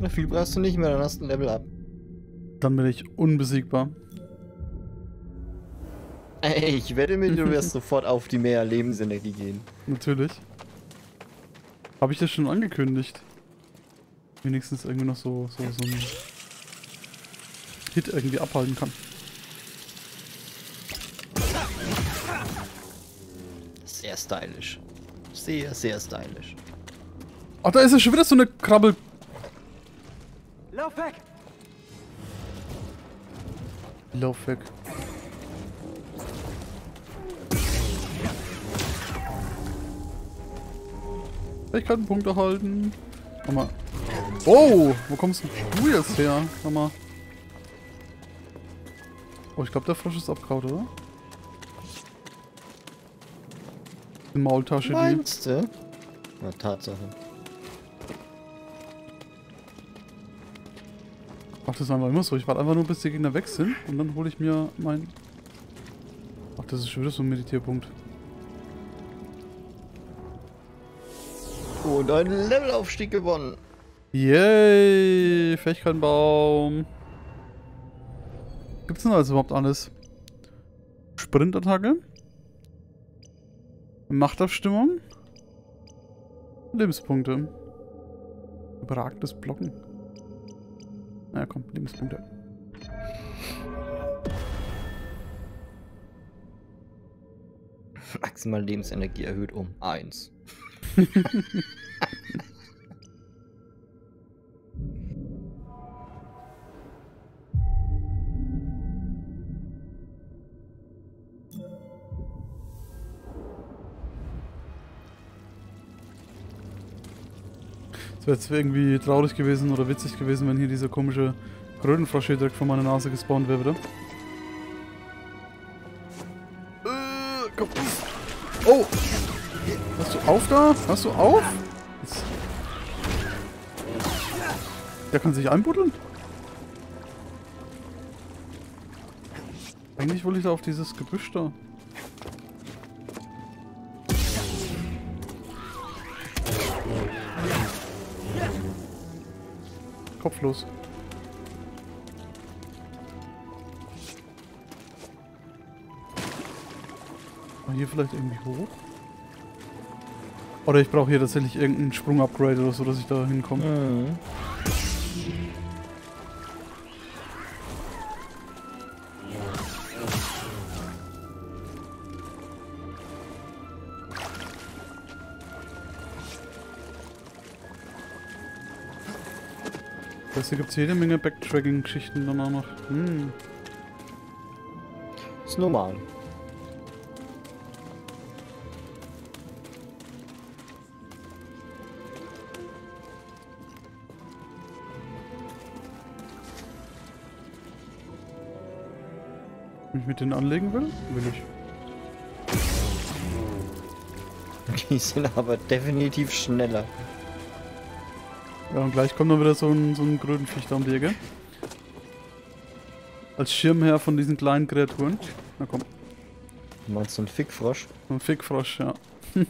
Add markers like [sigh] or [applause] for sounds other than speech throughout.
Na, viel brauchst du nicht mehr, dann hast du ein Level up. Dann bin ich unbesiegbar. Ey, ich wette mit, du wirst [laughs] sofort auf die mehr Lebensenergie gehen. Natürlich. Habe ich das schon angekündigt? Wenigstens irgendwie noch so, so, so ein Hit irgendwie abhalten kann. Sehr stylisch. Sehr, sehr stylisch. Ach, da ist ja schon wieder so eine Krabbel. Lauf weg! Lauf weg. Ich kann Punkt erhalten. Warte mal. Oh, wo kommst du jetzt her? Mal. Oh, ich glaube, der Frosch ist abgehauen, oder? Die Maultasche, die. Meinst du? Na, Tatsache. Ach, das ist einfach immer so. Ich warte einfach nur, bis die Gegner weg sind und dann hole ich mir mein... Ach, das ist schon wieder so ein Meditierpunkt. Und ein Levelaufstieg gewonnen. Yay! Fähigkeitenbaum. Gibt's denn also überhaupt alles? Sprintattacke. Machtabstimmung. Lebenspunkte. Überragendes Blocken. Na ja, komm, Lebenspunkte. Maximal Lebensenergie erhöht um 1. [laughs] Es wäre jetzt irgendwie traurig gewesen oder witzig gewesen, wenn hier dieser komische Rödenfrosch hier direkt vor meiner Nase gespawnt wäre, wieder. Äh, komm. Oh! Hast du auf da? Hast du auf? Jetzt. Der kann sich einbuddeln? Eigentlich wollte ich da auf dieses Gebüsch da. Mal hier vielleicht irgendwie hoch? Oder ich brauche hier tatsächlich irgendeinen Sprung-Upgrade oder so, dass ich da hinkomme. Mhm. Das hier gibt es jede Menge Backtracking-Geschichten dann auch noch. Hm. Ist normal. Wenn ich mit denen anlegen will, will ich. Die sind aber definitiv schneller. Ja, und gleich kommt dann wieder so ein, so ein Grödenviech da um die Ecke. Als Schirmherr von diesen kleinen Kreaturen. Na komm, Du meinst so ein Fickfrosch? so ein Fickfrosch, ja. [laughs]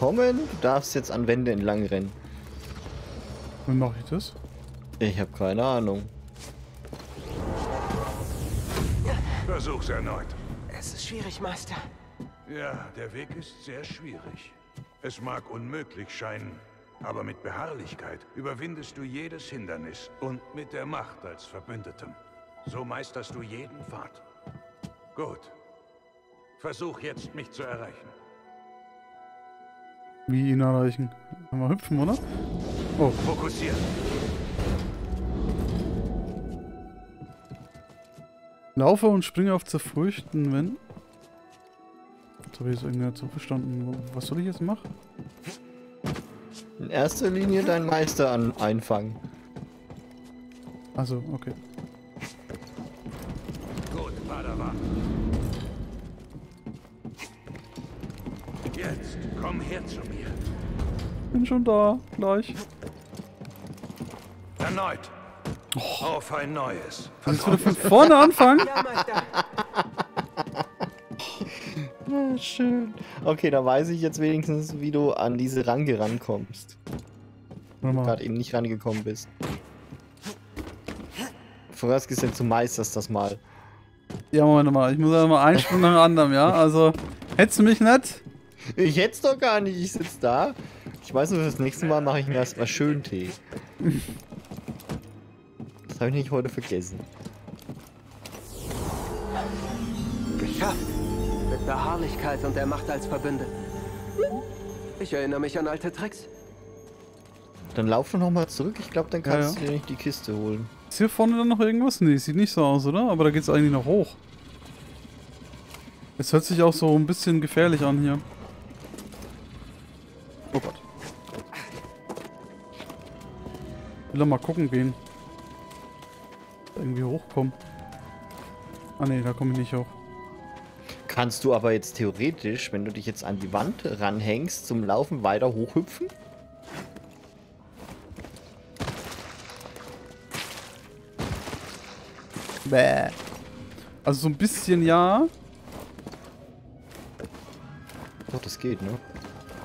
Willkommen. Du darfst jetzt an Wände entlang rennen. Wie mache ich das? Ich habe keine Ahnung. Versuch's erneut. Es ist schwierig, Meister. Ja, der Weg ist sehr schwierig. Es mag unmöglich scheinen, aber mit Beharrlichkeit überwindest du jedes Hindernis und mit der Macht als Verbündetem. So meisterst du jeden Pfad. Gut. Versuch jetzt, mich zu erreichen. Wie ihn erreichen? Mal hüpfen, oder? Oh, Fokussieren. laufe und springe auf zerfurchten, wenn... Jetzt habe ich es irgendwie nicht so verstanden. Was soll ich jetzt machen? In erster Linie deinen Meister an einfangen. Also, okay. Gut, Padawan. Jetzt, komm her zu mir. Bin schon da. Gleich. Erneut. Auf ein neues. Willst du von vorne anfangen? Ja. [laughs] Ah, schön. Okay, da weiß ich jetzt wenigstens, wie du an diese Range rankommst. Warte mal. Gerade eben nicht rangekommen bist. Vorausgesetzt, du meisterst das mal. Ja, Moment mal. Ich muss ja mal einen Sprung nach dem anderen, ja? Also, hättest du mich nicht? Ich hätt's doch gar nicht, ich sitz da. Ich weiß nur, das nächste Mal mache ich mir erstmal schön Tee. Das habe ich nicht heute vergessen. Geschafft. Mit Beharrlichkeit und der Macht als Verbündeten. Ich erinnere mich an alte Tricks. Dann lauf doch nochmal zurück. Ich glaube, dann Ja, kannst ja. du dir nicht die Kiste holen. Ist hier vorne dann noch irgendwas? Nee, sieht nicht so aus, oder? Aber da geht's eigentlich noch hoch. Es hört sich auch so ein bisschen gefährlich an hier. Oh Gott. Will er mal gucken gehen. Irgendwie hochkommen. Ah ne, da komme ich nicht hoch. Kannst du aber jetzt theoretisch, wenn du dich jetzt an die Wand ranhängst, zum Laufen weiter hochhüpfen? Bäh. Also so ein bisschen ja, Doch, das geht, ne?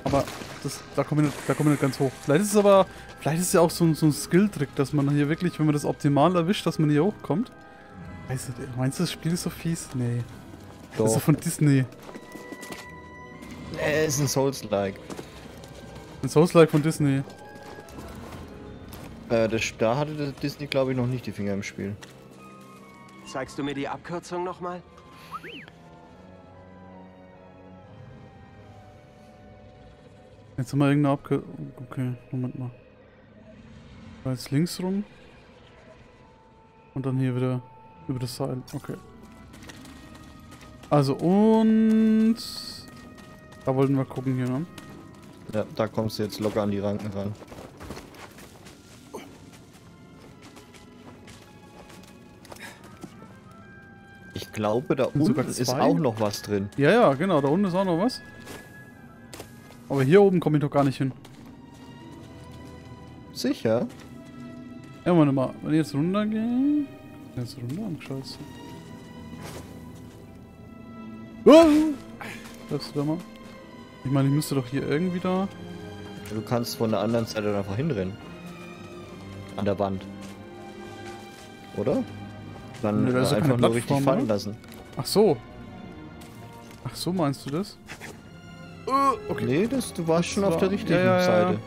aber das, da komme ich, nicht- da komm ich nicht ganz hoch. Vielleicht ist es aber, vielleicht ist es ja auch so, ein- so ein Skill-Trick, dass man hier wirklich, wenn man das optimal erwischt, dass man hier hochkommt. Weißt du, meinst du, das Spiel ist so fies? Nee. Das ist Doch. ja von Disney. Äh, ist ein Souls-like. Ein Souls-like von Disney. Äh, das, da hatte der Disney, glaube ich, noch nicht die Finger im Spiel. Zeigst du mir die Abkürzung nochmal? Jetzt haben wir irgendeine Abge... Okay, Moment mal. Da jetzt links rum. Und dann hier wieder über das Seil. Okay. Also und... Da wollten wir gucken hier, ne? Ja, da kommst du jetzt locker an die Ranken ran. Ich glaube, da unten ist auch noch was drin. Ja, ja, genau. Da unten ist auch noch was. Aber hier oben komme ich doch gar nicht hin. Sicher? Ja, warte mal. Wenn ich jetzt runtergehe... Jetzt runter angeschaltet. Ah! Bleibst du da mal? Ich meine, ich müsste doch hier irgendwie da... Du kannst von der anderen Seite einfach hinrennen. An der Wand. Oder? Dann Nee, einfach nur richtig fallen oder? lassen. Ach so. Ach so, meinst du das? Äh, okay. Nee, das, du warst schon Das auf der war- richtigen ja, ja. Seite.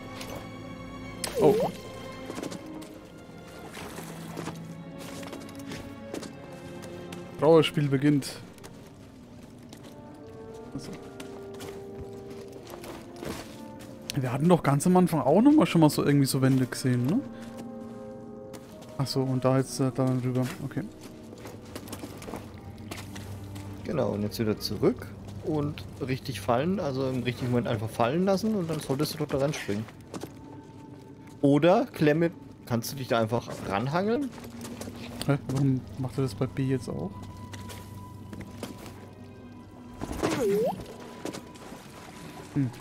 Oh. Trauerspiel beginnt. Also. Wir hatten doch ganz am Anfang auch noch mal schon mal so irgendwie so Wände gesehen, ne? Ach so, und da jetzt äh, dann rüber. Okay. Genau, und jetzt wieder zurück und richtig fallen, also im richtigen Moment einfach fallen lassen und dann solltest du doch da ranspringen. Oder Klemme, kannst du dich da einfach ranhangeln? Hä? Warum macht er das bei B jetzt auch?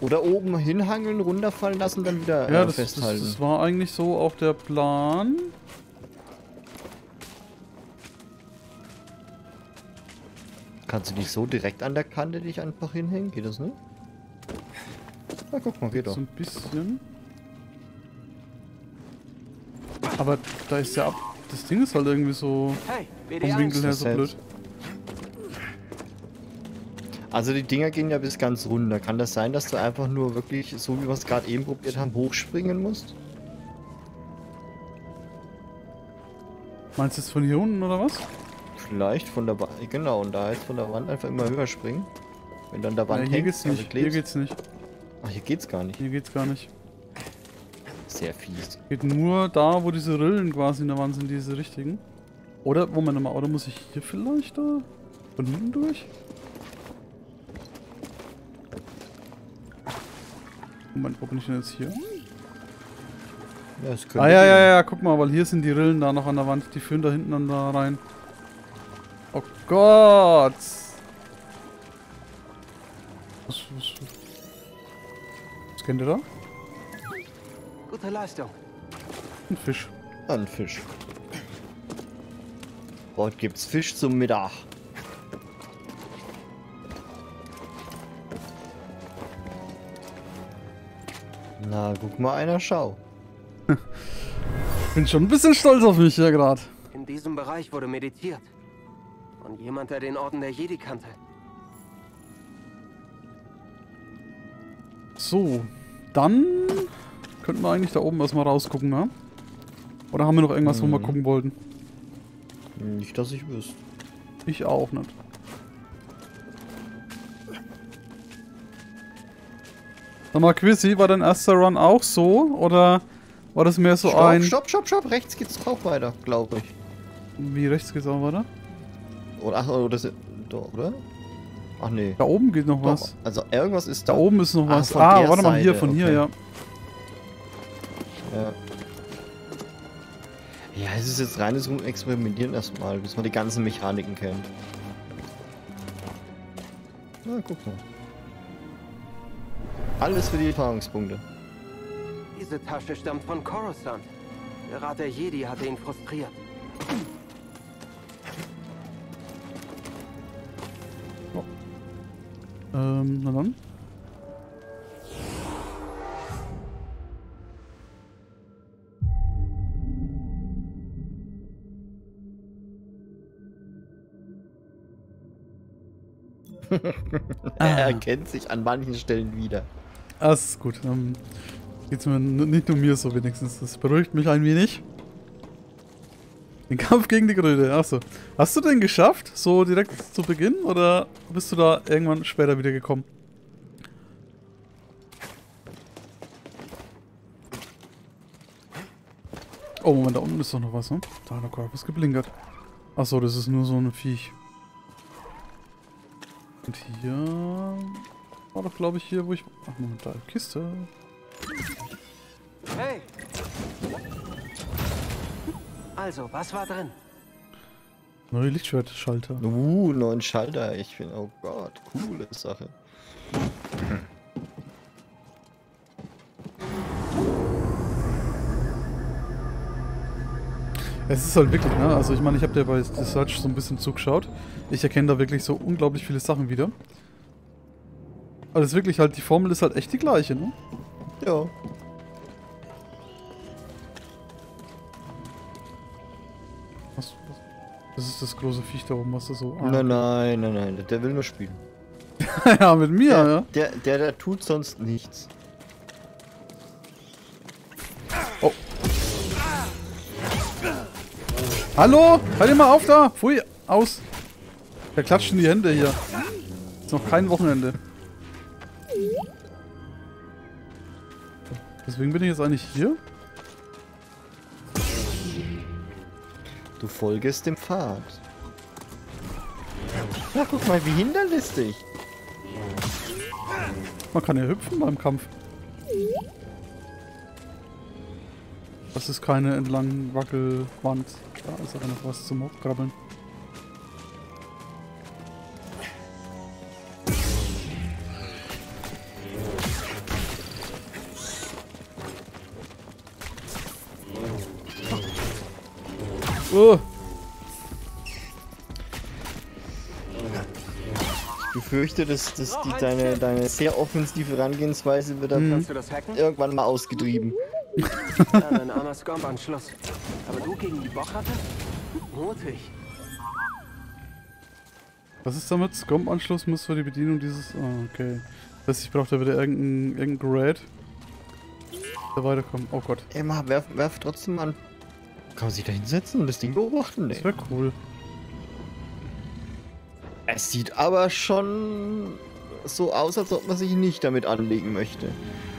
Oder oben hinhangeln, runterfallen lassen, dann wieder Ja, äh, das, das, festhalten. das war eigentlich so auch der Plan. Kannst du nicht so direkt an der Kante dich einfach hinhängen? Geht das nicht? Na, guck mal, geht doch. So ein bisschen. Aber da ist ja ab. Das Ding ist halt irgendwie so Hey, vom BD1. Winkel her so blöd. Also die Dinger gehen ja bis ganz runter. Kann das sein, dass du einfach nur wirklich, so wie wir es gerade eben probiert haben, hochspringen musst? Meinst du jetzt von hier unten oder was? Vielleicht von der Wand, genau, und da jetzt von der Wand einfach immer höher springen. Wenn dann der Wand Ja, hier hängt, geht's also nicht. Hier geht's nicht. Ach, hier geht's gar nicht. Hier geht's gar nicht. Sehr fies. Geht nur da, wo diese Rillen quasi in der Wand sind, diese richtigen. Oder, Moment mal, oder muss ich hier vielleicht da? Von hinten durch? Moment, wo bin ich denn jetzt hier? Ja, Ah ja, ja, ja, guck mal, weil hier sind die Rillen da noch an der Wand. Die führen da hinten dann da rein. Oh Gott! Was, was, was kennt ihr da? Gute Leistung. Ein Fisch. Ein Fisch. Heute gibt's Fisch zum Mittag. Na, guck mal einer, schau. [laughs] Bin schon ein bisschen stolz auf mich hier gerade. In diesem Bereich wurde meditiert. Jemand, der den Orden der Jedi kannte. So, dann könnten wir eigentlich da oben erstmal rausgucken, ne? Oder haben wir noch irgendwas, wo wir Mhm. gucken wollten? Nicht, dass ich wüsste. Ich auch nicht. Sag mal, Quizzy, war dein erster Run auch so? Oder war das mehr so stopp, ein... stopp, stopp, stopp. Rechts geht's auch weiter, glaube ich. Wie rechts geht's auch weiter? Oder, ach, oder, oder? Ach nee. Da oben geht noch Doch, was. also irgendwas ist da. Da oben ist noch Ah, was. Ah, der warte mal, hier, von hier, okay. ja. Ja. Ja, es ist jetzt reines Experimentieren erstmal, bis man die ganzen Mechaniken kennt. Na, guck mal. Alles für die Erfahrungspunkte. Diese Tasche stammt von Coruscant. Der Rat der Jedi hatte ihn frustriert. Ähm, na dann. [laughs] Er erkennt sich an manchen Stellen wieder. Das ist gut. Dann geht's mir nicht nur mir so wenigstens. Das beruhigt mich ein wenig. [laughs] Den Kampf gegen die Kröte. Achso. Hast du den geschafft? So direkt zu Beginn? Oder bist du da irgendwann später wieder gekommen? Oh, Moment, da unten ist doch noch was, ne? Da hat der ist geblinkert. Achso, das ist nur so ein Viech. Und hier war doch, glaube ich, hier, wo ich... Ach, Moment, da Kiste. Also, was war drin? Neue Lichtschwertschalter. Uh, neuen Schalter. Ich finde, oh Gott, coole Sache. Es ist halt wirklich, ne? Also ich meine, ich habe dir bei The Search so ein bisschen zugeschaut. Ich erkenne da wirklich so unglaublich viele Sachen wieder. Aber das ist wirklich halt, die Formel ist halt echt die gleiche, ne? Ja. Das ist das große Viech da oben, was da so... Ah, Nein, nein, nein, nein. Der will nur spielen. [laughs] ja, mit mir, Der, ja. der, der, der tut sonst nichts. Hallo? Halt dir mal auf da! Pfui, aus! Der klatscht in die Hände hier. Ist noch kein Wochenende. Deswegen bin ich jetzt eigentlich hier. Du folgest dem Pfad. Na, guck mal, wie hinterlistig. Man kann ja hüpfen beim Kampf. Das ist keine entlang Wackelwand. Da ist aber noch was zum Hochkrabbeln. Oh, Ich befürchte, dass, dass die, deine, deine sehr offensive Herangehensweise wird dann irgendwann mal ausgetrieben. Dann ein armer Scomp-Anschluss. Aber du gegen die Bochratte? Mutig. was ist damit? Scomp-Anschluss muss für die Bedienung dieses... Oh, okay. Das heißt, ich brauche da wieder irgendein, irgendein Gerät. Da weiterkommen. Oh Gott. Ey, mal, werf, werf trotzdem an. Kann man sich da hinsetzen und das Ding beobachten? Nee. Das wäre cool. Es sieht aber schon so aus, als ob man sich nicht damit anlegen möchte.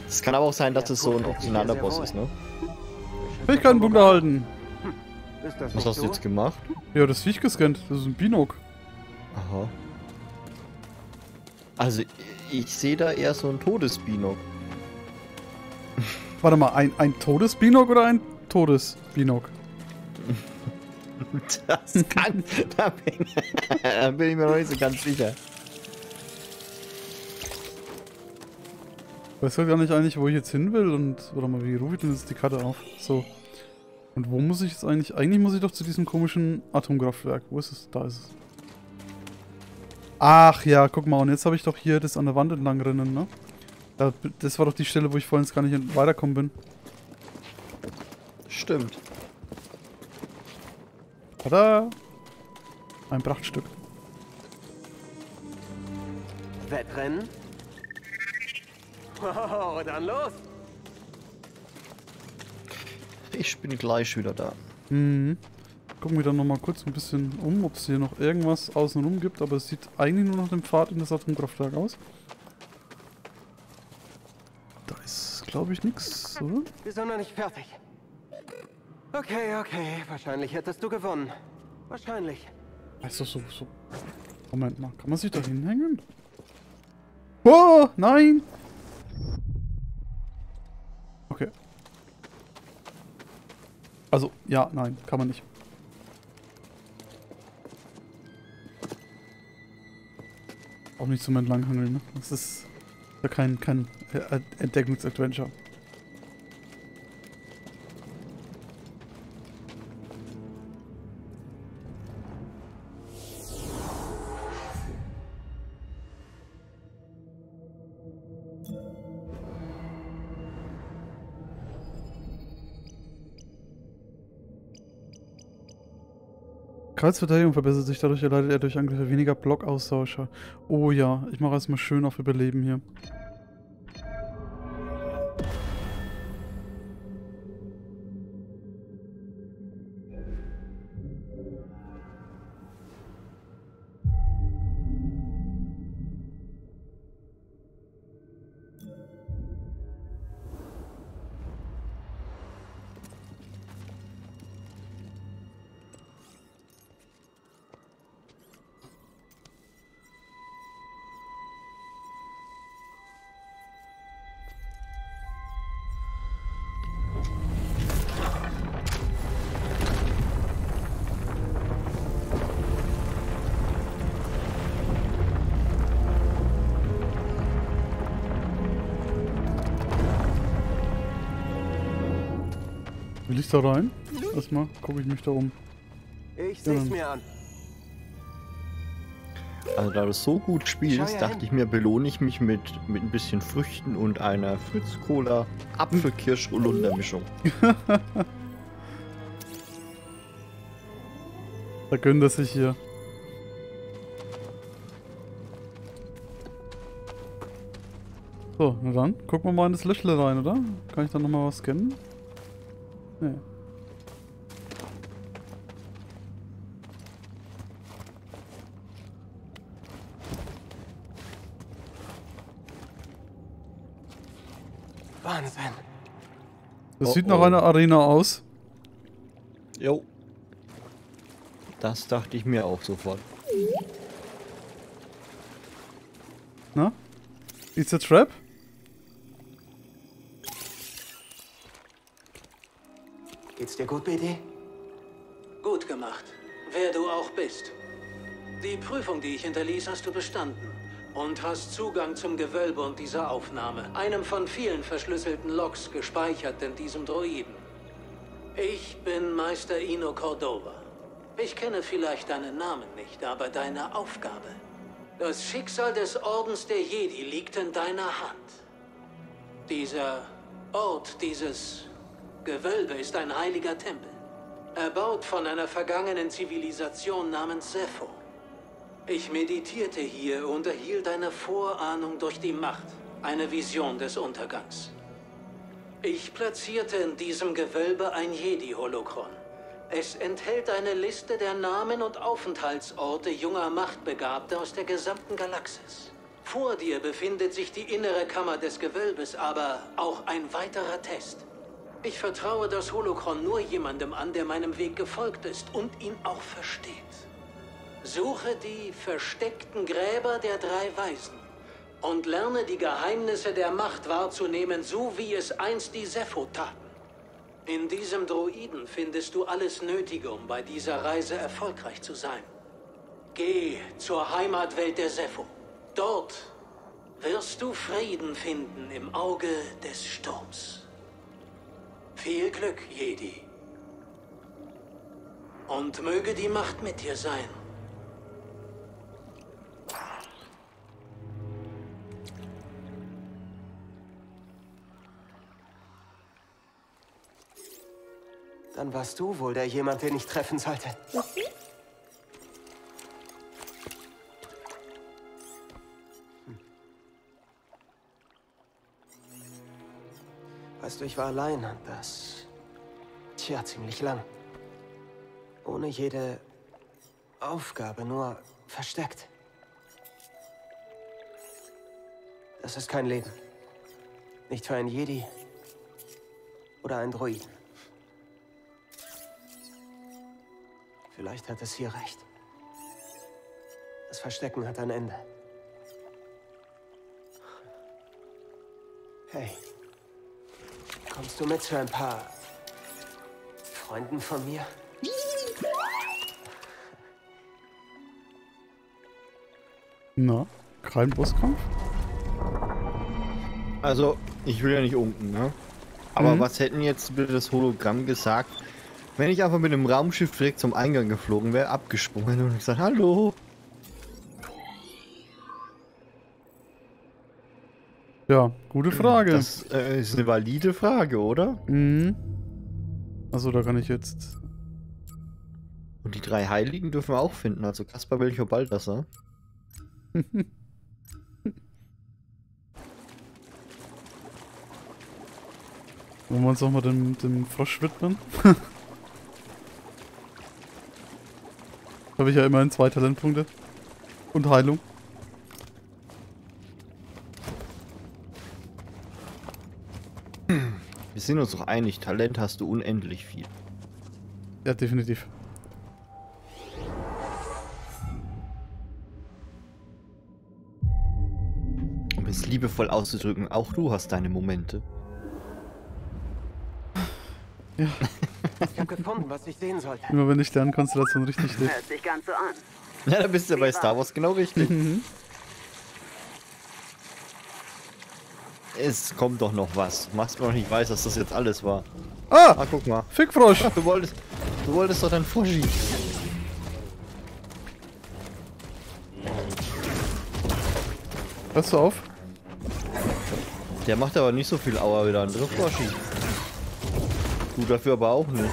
Es kann aber auch sein, dass es so ein optionaler Boss ist, ne? Fähigkeitenpunkt erhalten. Ist das Was nicht hast du jetzt gemacht? Ja, das Viech gescannt. Das ist ein Binok. Aha. Also, ich sehe da eher so ein Todesbinok. Warte mal, ein, ein Todesbinok oder ein Todesbinok? Das kann. da, bin, da bin ich mir noch nicht so ganz sicher. Ich weiß halt gar nicht eigentlich, wo ich jetzt hin will und. Warte mal, wie rufe ich denn jetzt die Karte auf? So. Und wo muss ich jetzt eigentlich. Eigentlich muss ich doch zu diesem komischen Atomkraftwerk. Wo ist es? Da ist es. Ach ja, guck mal, und jetzt habe ich doch hier das an der Wand entlang rennen, ne? Da, das war doch die Stelle, wo ich vorhin gar nicht weiterkommen bin. Stimmt. Tada! Ein Prachtstück. Wettrennen? Oh, dann los! Ich bin gleich wieder da. Mhm. Gucken wir dann nochmal kurz ein bisschen um, ob es hier noch irgendwas außenrum gibt, aber es sieht eigentlich nur nach dem Pfad in das Atomkraftwerk aus. Da ist, glaube ich, nichts, oder? Wir sind noch nicht fertig. Okay, okay. Wahrscheinlich hättest du gewonnen. Wahrscheinlich. Ist doch so, so. Moment mal, kann man sich da hinhängen? Oh, nein! Okay. Also, ja, nein, kann man nicht. Auch nicht zum Entlanghangeln, ne? Das ist ja kein, kein äh, Entdeckungsadventure. Karls Verteidigung verbessert sich, dadurch erleidet er durch Angriffe weniger Blockaustauscher. Oh ja, ich mache erstmal schön auf Überleben hier. Will ich da rein? Erstmal gucke ich mich da um. Ich seh's Ja. mir an. Also da du so gut spielst, ja dachte hin. ich mir, belohne ich mich mit, mit ein bisschen Früchten und einer Fritz-Cola Apfelkirsch-Holunder-Mischung. [laughs] Da gönnt er sich hier. So, na dann, gucken wir mal in das Löchle rein, oder? Kann ich da nochmal was scannen? Nee. Wahnsinn. Das Oh, sieht nach oh. einer Arena aus. Jo. Das dachte ich mir auch sofort. Na? Ist der Trap? Geht's dir gut, BD? Gut gemacht. Wer du auch bist. Die Prüfung, die ich hinterließ, hast du bestanden. Und hast Zugang zum Gewölbe und dieser Aufnahme. Einem von vielen verschlüsselten Logs gespeichert in diesem Droiden. Ich bin Meister Ino Cordova. Ich kenne vielleicht deinen Namen nicht, aber deine Aufgabe. Das Schicksal des Ordens der Jedi liegt in deiner Hand. Dieser Ort, dieses Gewölbe ist ein heiliger Tempel. Erbaut von einer vergangenen Zivilisation namens Sepho. Ich meditierte hier und erhielt eine Vorahnung durch die Macht, eine Vision des Untergangs. Ich platzierte in diesem Gewölbe ein Jedi-Holokron. Es enthält eine Liste der Namen und Aufenthaltsorte junger Machtbegabter aus der gesamten Galaxis. Vor dir befindet sich die innere Kammer des Gewölbes, aber auch ein weiterer Test. Ich vertraue das Holokron nur jemandem an, der meinem Weg gefolgt ist und ihn auch versteht. Suche die versteckten Gräber der drei Weisen und lerne die Geheimnisse der Macht wahrzunehmen, so wie es einst die Sepho taten. In diesem Droiden findest du alles Nötige, um bei dieser Reise erfolgreich zu sein. Geh zur Heimatwelt der Sepho. Dort wirst du Frieden finden im Auge des Sturms. Viel Glück, Jedi. Und möge die Macht mit dir sein. Dann warst du wohl der jemand, den ich treffen sollte. Hm. Weißt du, ich war allein und das... Tja, ziemlich lang. Ohne jede Aufgabe, nur versteckt. Das ist kein Leben. Nicht für ein Jedi oder ein Droiden. Vielleicht hat es hier recht. Das Verstecken hat ein Ende. Hey, kommst du mit zu ein paar Freunden von mir? Na, kein Bosskampf? Also, ich will ja nicht unken, ne? Aber Mhm. was hätten jetzt bitte das Hologramm gesagt, wenn ich einfach mit dem Raumschiff direkt zum Eingang geflogen wäre, abgesprungen und gesagt, hallo? Ja, gute Frage. Das äh, ist eine valide Frage, oder? Mhm. Also da kann ich jetzt. Und die drei Heiligen dürfen wir auch finden, also Kaspar, Melchior, Balthasar. [laughs] Wollen wir uns auch mal dem, dem Frosch widmen? [laughs] Habe ich ja immerhin zwei Talentpunkte. Und Heilung. Sind uns doch einig, Talent hast du unendlich viel. Ja, definitiv. Um es liebevoll auszudrücken, auch du hast deine Momente. Ich habe gefunden, was ich sehen sollte. Immer wenn die Sternkonstellation richtig steht. Hört sich ganz so an. Ja, da bist du ja bei Star Wars genau richtig. Mhm. Es kommt doch noch was. Machst mir noch nicht weiß, dass das jetzt alles war. Ah! Ah, guck mal. Fickfrosch! Ach, du wolltest, du wolltest doch dein Foschi. Hörst du auf? Der macht aber nicht so viel Auer wie der andere Foschi. Du dafür aber auch nicht.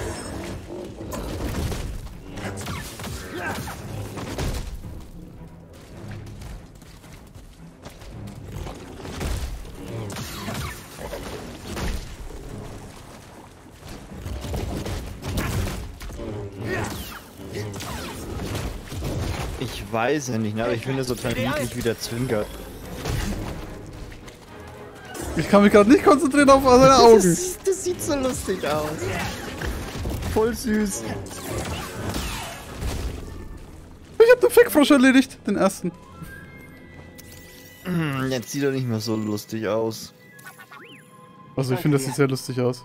Weiß ja nicht, ne, aber ich finde es total niedlich, wie der zwinkert. Ich kann mich gerade nicht konzentrieren auf seine Das, Augen. ist, das sieht so lustig aus. Voll süß. Ich hab den Fickfrosch erledigt. Den ersten. Hm, Jetzt sieht er nicht mehr so lustig aus. Also ich finde, das sieht sehr lustig aus.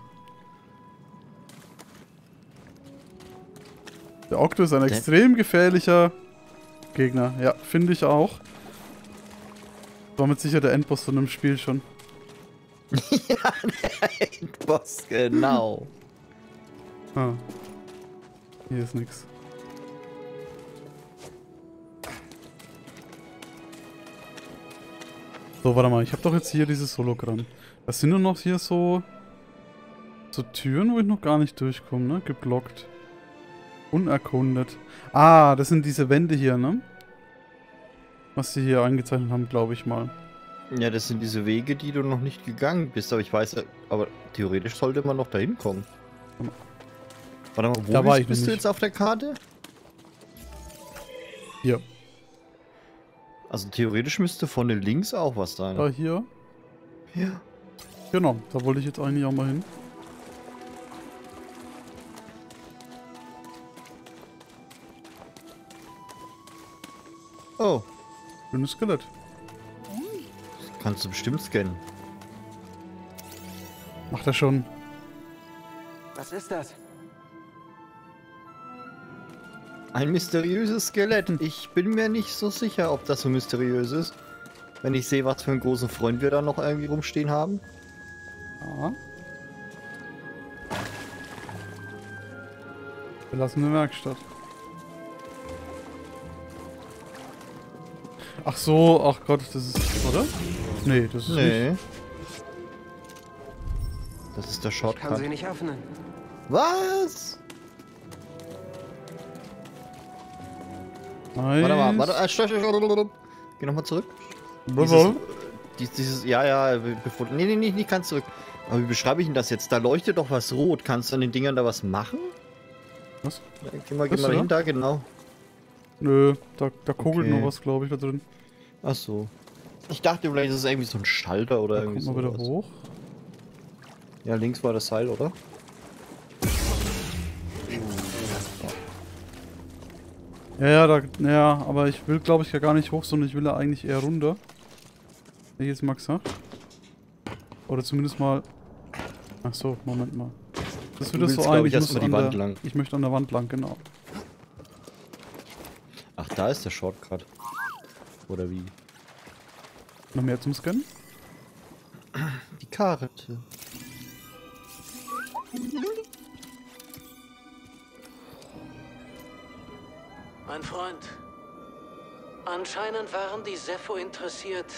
Der Octo ist ein extrem gefährlicher Gegner. Ja, finde ich auch. War mit sicher der Endboss von dem Spiel schon. [laughs] Boss, genau. Ah. Hier ist nix. So, warte mal. Ich habe doch jetzt hier dieses Hologramm. Das sind nur noch hier so... So Türen, wo ich noch gar nicht durchkomme, ne? Geblockt. Unerkundet. Ah, das sind diese Wände hier, ne? Was sie hier eingezeichnet haben, glaube ich mal. Ja, das sind diese Wege, die du noch nicht gegangen bist, aber ich weiß, ja- aber theoretisch sollte man noch dahin kommen. Warte mal, wo Da war bist, ich bist du jetzt auf der Karte? Hier. Also theoretisch müsste vorne links auch was sein. Da hier. Ja. Genau, da wollte ich jetzt eigentlich auch mal hin. Schönes Skelett. das kannst du bestimmt scannen. Macht er schon. Was ist das? Ein mysteriöses Skelett. Ich bin mir nicht so sicher, ob das so mysteriös ist. Wenn ich sehe, was für einen großen Freund wir da noch irgendwie rumstehen haben. Ja. Verlassene Werkstatt. Ach so, ach Gott, das ist. Oder? Nee, das ist nicht. Nee. Das ist der Kann Shortcut. sie nicht öffnen. Was? Nice. Warte mal, warte. äh. Geh nochmal zurück. Dieses, Blablabla. dies, dieses, ja, ja, bevor. Nee, nee, nee, nicht ganz zurück. Aber wie beschreibe ich denn das jetzt? Da leuchtet doch was rot. Kannst du an den Dingern da was machen? Was? Ja, geh mal, geh mal oder? hin, da, genau. Nö, da, da kugelt Okay. noch was, glaube ich, da drin. Ach so. Ich dachte, vielleicht ist es irgendwie so ein Schalter oder Da irgendwie so. wieder hoch. Ja, links war das Seil, oder? Ja, ja, da, ja, aber ich will, glaube ich, ja gar nicht hoch, sondern ich will ja eigentlich eher runter. Ich jetzt mal gesagt. Oder zumindest mal... Ach so, Moment mal. Das wird willst, so ein, ich, ich muss mal an Wand der, lang. Ich möchte an der Wand lang, genau. Da ist der Shortcut. Oder wie? Noch mehr zum Scannen? Die Karte. Mein Freund, anscheinend waren die Sepho interessiert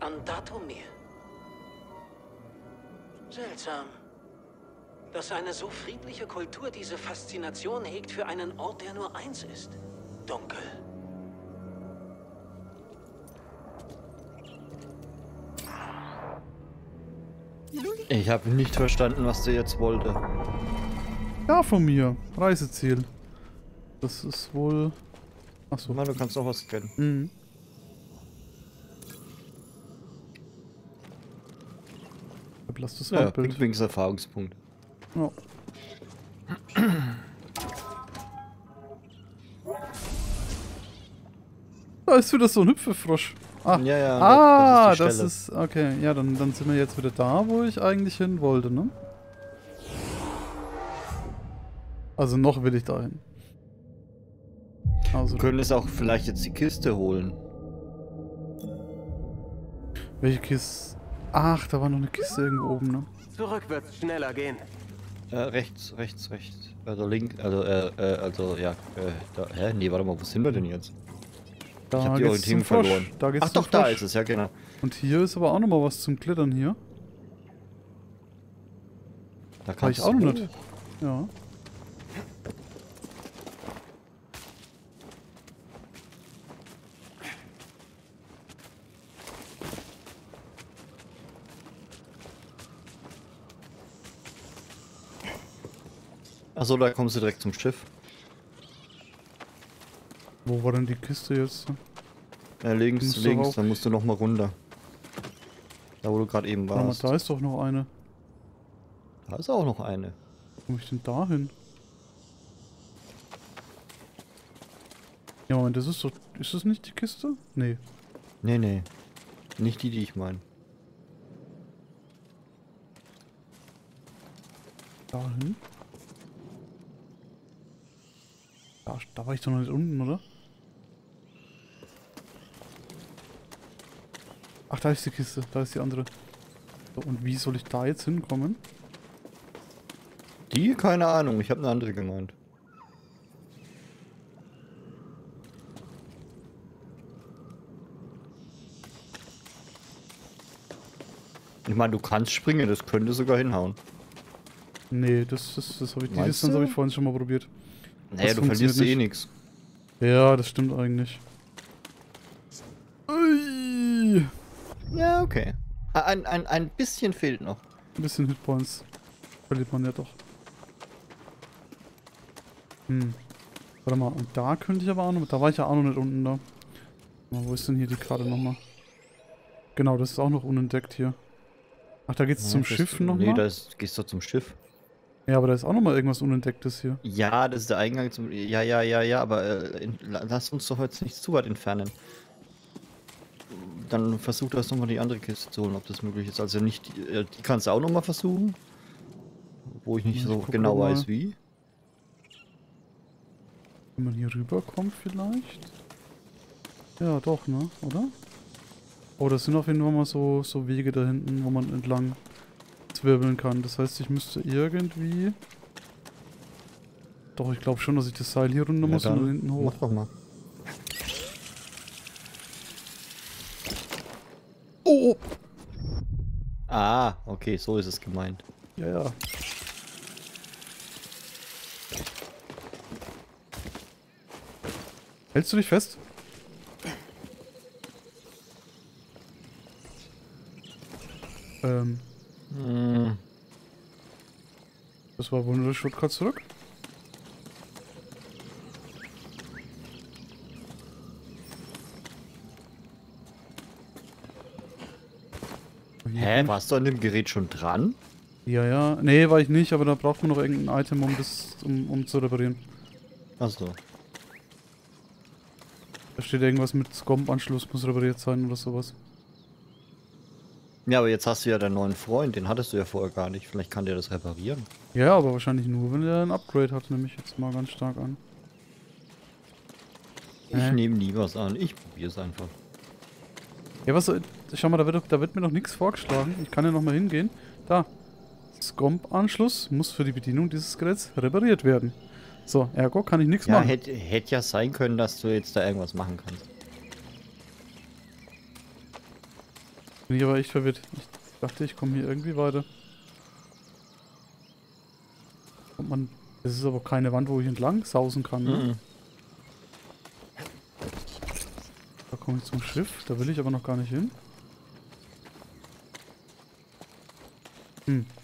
an Datumir. Seltsam, dass eine so friedliche Kultur diese Faszination hegt für einen Ort, der nur eins ist. Dunkel. Ich habe nicht verstanden, was der jetzt wollte. Ja, von mir. Reiseziel. Das ist wohl... Achso. Mann, du kannst noch was scannen. Mhm. Verblasstes Ja, Wandbild. bringt wenigstens Erfahrungspunkt. Ja. [clears throat] Da ist wieder so ein Hüpfefrosch. Ah, Ja, ja, ah das- das das, ist ist, okay. Ja, dann, dann sind wir jetzt wieder da, wo ich eigentlich hin wollte, ne? Also noch will ich dahin. Also, Wir können es auch vielleicht jetzt die Kiste holen. welche Kiste? Ach, da war noch eine Kiste irgendwo oben, ne? Zurück wird's schneller gehen. Äh, rechts, rechts, rechts. Also link, also, äh, äh, also, ja, äh, da, hä? Nee, warte mal, wo sind wir denn jetzt? Da ich hab die Orientierung verloren. Da Ach doch, da Frosch. ist es, ja genau. Und hier ist aber auch nochmal was zum Klettern hier. Da War ich auch noch nicht. Ja. Achso, da kommst du direkt zum Schiff. Wo war denn die Kiste jetzt? Ja, links, links, rauf. dann musst du noch mal runter. Da, wo du gerade eben Warte mal, warst. da ist doch noch eine. Da ist auch noch eine. Wo komme ich denn da hin? Ja, Moment, das ist doch. Ist das nicht die Kiste? Nee. Nee, nee. Nicht die, die ich meine. Dahin. Da, da war ich doch noch nicht unten, oder? Da ist die Kiste. Da ist die andere. So, und wie soll ich da jetzt hinkommen? Die? Keine Ahnung, ich habe eine andere gemeint. Ich meine, du kannst springen, das könnte sogar hinhauen. Nee, das, das, das habe ich. Die Distanz habe ich vorhin schon mal probiert. Naja, Das du verlierst eh nicht. nichts. Ja, das stimmt eigentlich. Ui. Ja, okay. Ein, ein, ein bisschen fehlt noch. Ein bisschen Hitpoints verliert man ja doch. Hm. Warte mal, und da könnte ich aber auch noch. Da war ich ja auch noch nicht unten da. Mal, wo ist denn hier die Karte nochmal? Genau, das ist auch noch unentdeckt hier. Ach, da geht's zum Ja, das- Schiff Nee, nochmal? da ist- gehst du zum Schiff. Ja, aber da ist auch nochmal irgendwas Unentdecktes hier. Ja, das ist der Eingang zum. Ja, ja, ja, ja, aber äh, in, la- lass uns doch jetzt nicht zu weit entfernen. Dann versuch das nochmal die andere Kiste zu holen, ob das möglich ist. Also nicht, die, äh, die kannst du auch nochmal versuchen. Wo ich nicht Ich so genau mal. weiß wie. Wenn man hier rüberkommt vielleicht? Ja, doch, ne? Oder? Oh, das sind auf jeden Fall mal so, so Wege da hinten, wo man entlang zwirbeln kann. Das heißt, ich müsste irgendwie... Doch, ich glaube schon, dass ich das Seil hier runter muss und dann hinten hoch. Mach doch mal. Ah, okay, so ist es gemeint. Ja, ja. Hältst du dich fest? Ähm, Hm. das war wohl nur der Shortcut zurück. Hä, warst du an dem Gerät schon dran? Ja, ja. Nee, war ich nicht, aber da braucht man noch irgendein Item, um das um, um zu reparieren. Achso. Da steht irgendwas mit SCOMP-Anschluss muss repariert sein oder sowas. Ja, aber jetzt hast du ja deinen neuen Freund, den hattest du ja vorher gar nicht. Vielleicht kann der das reparieren. Ja, aber wahrscheinlich nur, wenn er ein Upgrade hat, nehme ich jetzt mal ganz stark an. Ich Hä? nehme nie was an, ich probiere es einfach. Ja, was soll... Schau mal, da wird, da wird mir noch nichts vorgeschlagen. Ich kann ja noch mal hingehen. Da. SCOMP-Anschluss muss für die Bedienung dieses Geräts repariert werden. So, ergo kann ich nichts Ja, machen. hätte hätt ja sein können, dass du jetzt da irgendwas machen kannst. Bin ich aber echt verwirrt. Ich dachte, ich komme hier irgendwie weiter. Und man... Das ist aber keine Wand, wo ich entlang sausen kann, ne? Mhm. Da komme ich zum Schiff. Da will ich aber noch gar nicht hin. Hm.